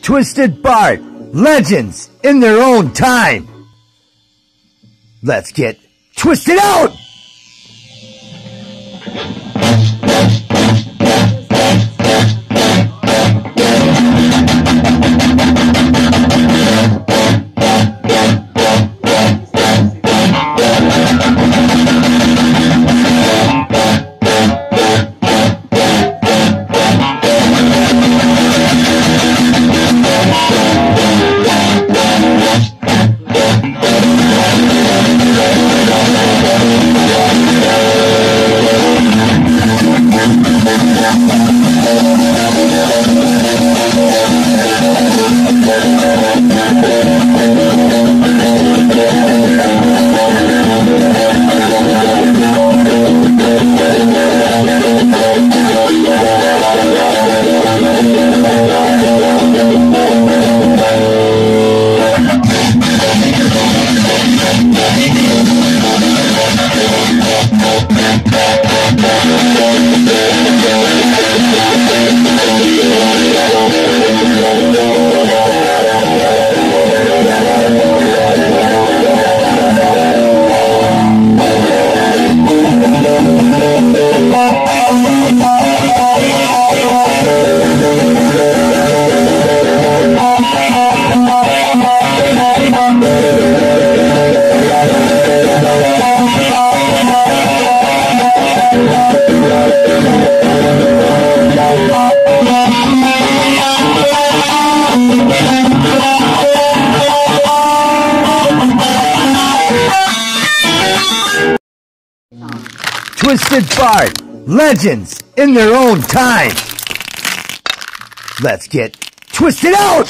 Twisted Bart, legends in their own time. Let's get twisted out! Twisted Bart, legends in their own time. Let's get twisted out!